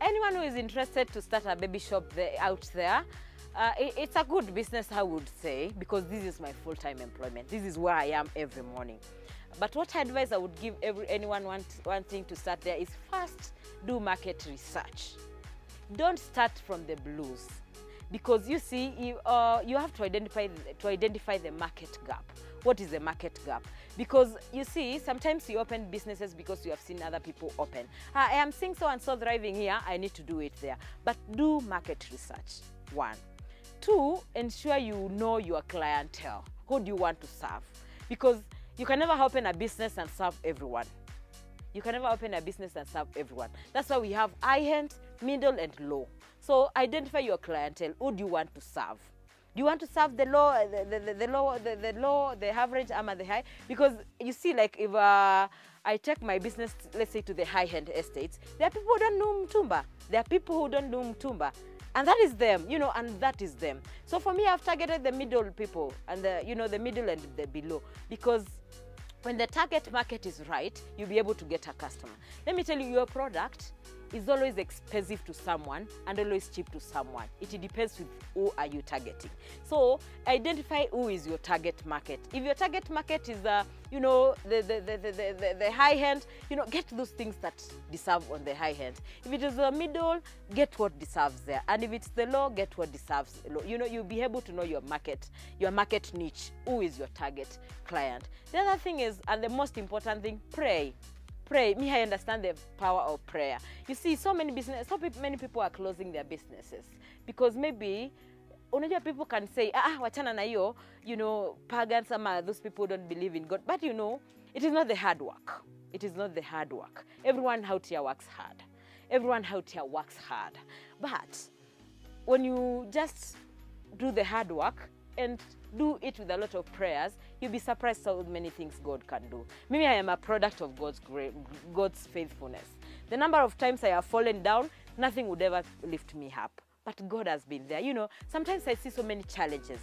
anyone who is interested to start a baby shop there, out there, uh, it- it's a good business, I would say, because this is my full-time employment. This is where I am every morning. But what advice I would give every anyone want, wanting to start there is first do market research. Don't start from the blues, because you see, you, uh, you have to identify to identify the market gap. What is the market gap? Because you see, sometimes you open businesses because you have seen other people open. "Ah, I am seeing so and so thriving here. I need to do it there. But do market research. One. Two, ensure you know your clientele. Who do you want to serve? Because you can never open a business and serve everyone. You can never open a business and serve everyone. That's why we have high end, middle, and low. So identify your clientele. Who do you want to serve? Do you want to serve the low, the, the, the, the low, the, the low, the average, ama the high? Because you see, like if uh, I take my business, let's say to the high end estates, there are people who don't know Mtumba. There are people who don't know Mtumba and that is them you know and that is them so for me i've targeted the middle people and the you know the middle and the below because when the target market is right you'll be able to get a customer let me tell you your product is always expensive to someone and always cheap to someone. It depends with who are you targeting. So identify who is your target market. If your target market is uh, you know the the, the, the, the, the, high end you know get those things that deserve on the high end. If it is the middle get what deserves there. And if it's the low get what deserves low. You know you'll be able to know your market your market niche. Who is your target client? The other thing is and the most important thing pray pray. Me i understand the power of prayer. You see so many business so many people are closing their businesses because maybe unajua people can say ah ah, wachana na hiyo you know pagans ama those people don't believe in god. But you know it is not the hard work. It is not the hard work. Everyone out here works hard. Everyone out here works hard. But when you just do the hard work and do it with a lot of prayers, you'll be surprised how many things God can do. Maybe I am a product of God's great, God's faithfulness. The number of times I have fallen down, nothing would ever lift me up. But God has been there. You know, sometimes I see so many challenges.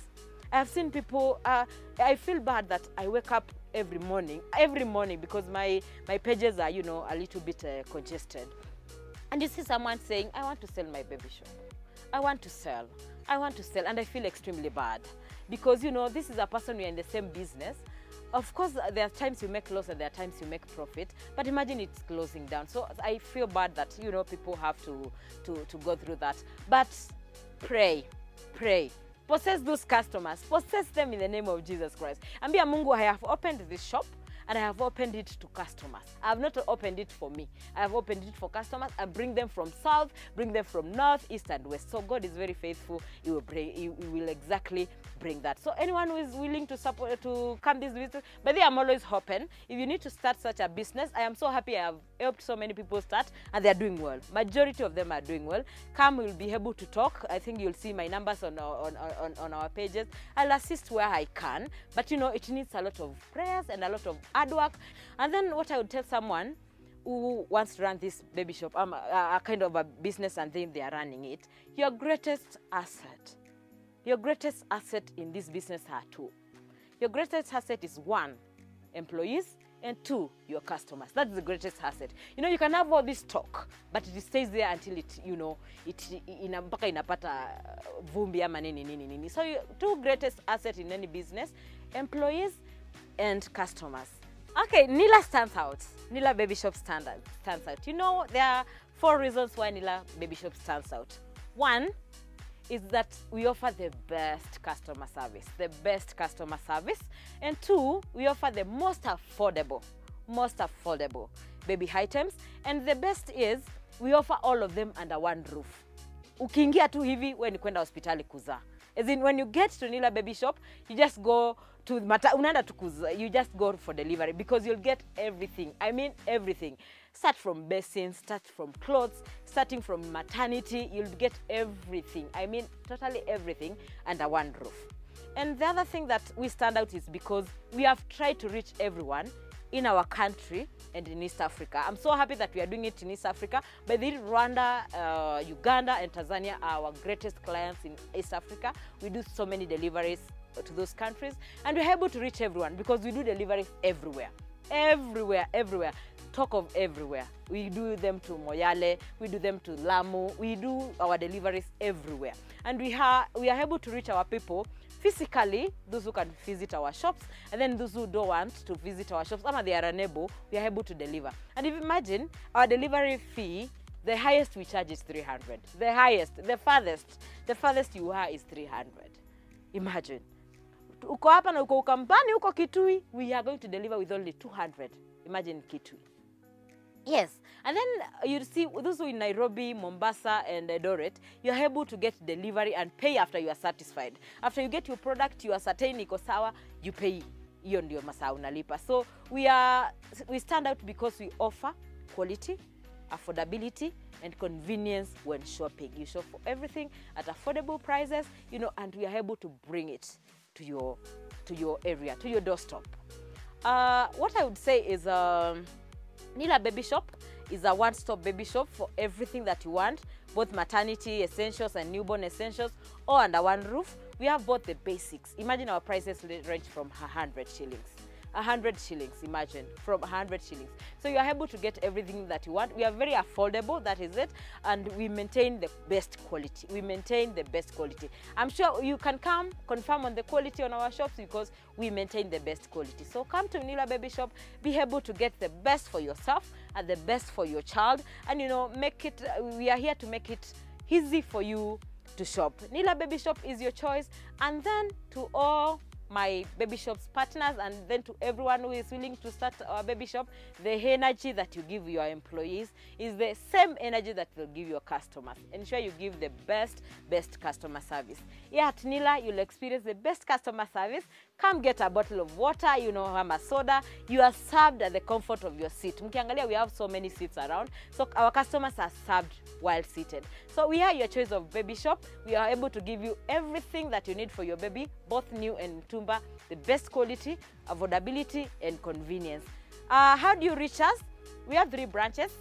I have seen people. Uh, I feel bad that I wake up every morning, every morning because my my pages are, you know, a little bit uh, congested and you see someone saying, I want to sell my baby shop. I want to sell. I want to sell. And I feel extremely bad because, you know, this is a person we are in the same business. Of course, there are times you make loss and there are times you make profit, but imagine it's closing down. So I feel bad that, you know, people have to, to, to go through that. But pray, pray. Possess those customers. Possess them in the name of Jesus Christ. Ambia Mungu, I have opened this shop and I have opened it to customers. I have not opened it for me. I have opened it for customers. I bring them from south, bring them from north, east, and west. So God is very faithful. He will bring. He, will exactly bring that. So anyone who is willing to support to come this business, but I'm always open. If you need to start such a business, I am so happy. I have helped so many people start, and they are doing well. Majority of them are doing well. Come, we'll be able to talk. I think you'll see my numbers on our, on, on, on our pages. I'll assist where I can, but you know it needs a lot of prayers and a lot of hard work. And then what I would tell someone who wants to run this baby shop, um, a, a kind of a business and then they are running it, your greatest asset, your greatest asset in this business are two. Your greatest asset is one, employees, and two, your customers. That's the greatest asset. You know, you can have all this talk, but it stays there until it, you know, it ina, mpaka inapata vumbi ama nini nini nini. So two greatest asset in any business, employees and customers. Okay, Nila stands out. Nila Baby Shop stand stands out. You know, there are four reasons why Nila Baby Shop stands out. One is that we offer the best customer service, the best customer service. And two, we offer the most affordable, most affordable baby items. And the best is we offer all of them under one roof. Ukiingia tu hivi, we ni kwenda hospitali kuzaa. As in, when you get to Nila Baby Shop, you just go to mata, unaenda tukuz you just go for delivery because you'll get everything. I mean everything. Start from basins, start from clothes, starting from maternity, you'll get everything. I mean totally everything under one roof. And the other thing that we stand out is because we have tried to reach everyone in our country and in East Africa. I'm so happy that we are doing it in East Africa. By the Rwanda, uh, Uganda, and Tanzania are our greatest clients in East Africa. We do so many deliveries to those countries, and we're able to reach everyone because we do deliveries everywhere, everywhere, everywhere. talk of everywhere. We do them to Moyale, we do them to Lamu, we do our deliveries everywhere. And we, ha- we are able to reach our people physically, those who can visit our shops, and then those who don't want to visit our shops, ama they are unable, we are able to deliver. And if you imagine, our delivery fee, the highest we charge is 300. The highest, the farthest, the farthest you are is 300. Imagine. Uko hapa na uko Ukambani, uko Kitui, we are going to deliver with only 200. Imagine Kitui. Yes, and then uh, you see those who in Nairobi, Mombasa, and Eldoret, you are able to get delivery and pay after you are satisfied. After you get your product, you are certain iko sawa, you pay. Hiyo ndio masaa unalipa. So we are we stand out because we offer quality, affordability, and convenience when shopping. You shop for everything at affordable prices, you know, and we are able to bring it to your to your area, to your doorstep. Uh, what I would say is. Um, Nila Baby Shop is a one-stop baby shop for everything that you want, both maternity essentials and newborn essentials, all under one roof. We have both the basics. Imagine our prices range from 100 shillings. 100 shillings, imagine, from 100 shillings. So you are able to get everything that you want. We are very affordable, that is it, and we maintain the best quality. We maintain the best quality. I'm sure you can come confirm on the quality on our shops because we maintain the best quality. So come to Nila Baby Shop, be able to get the best for yourself and the best for your child, and you know, make it. Uh, we are here to make it easy for you to shop. Nila Baby Shop is your choice, and then to all my baby shops partners and then to everyone who is willing to start our baby shop the energy that you give your employees is the same energy that will give your customers. Ensure you give the best best customer service. Here at nila you'll experience the best customer service. Come get a bottle of water you know ama soda. You are served at the comfort of your seat. Mkiangalia we have so many seats around. So our customers are served while seated so we are your choice of baby shop we are able to give you everything that you need for your baby both new and tumba the best quality affordability and convenience uh, how do you reach us we have three branches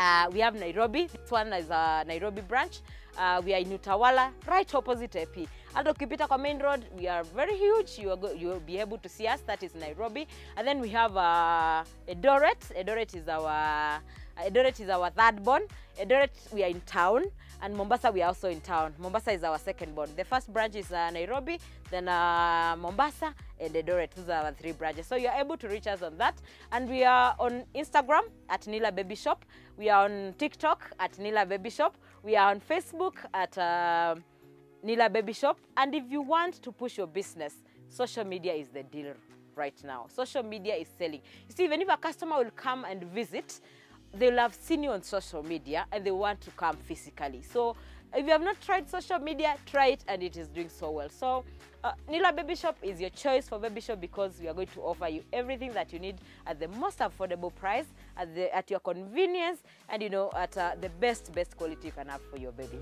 uh, we have Nairobi. This one is a Nairobi branch. Uh, we are in Utawala, right opposite AP. Hata ukipita kwa main road, we are very huge. You, are go, you will be able to see us. That is Nairobi. And then we have uh, Edoret. Edoret is our Edoret is our third born. Edoret, we are in town. And Mombasa, we are also in town. Mombasa is our second born. The first branch is uh, Nairobi, then uh, Mombasa, and Edoret. Those are our three branches. So youare able to reach us on that. And we are on Instagram at Nila Baby Shop. We are on TikTok at Nila Baby Shop. We are on Facebook at uh, Nila Baby Shop. And if you want to push your business, social media is the deal right now. Social media is selling. You see, even if a customer will come and visit, they'll have seen you on social media and they want to come physically. So if you have not tried social media, try it and it is doing so well. So uh, Nila Baby Shop is your choice for baby shop because we are going to offer you everything that you need at the most affordable price, at, the, at your convenience, and you know at uh, the best best quality you can have for your baby.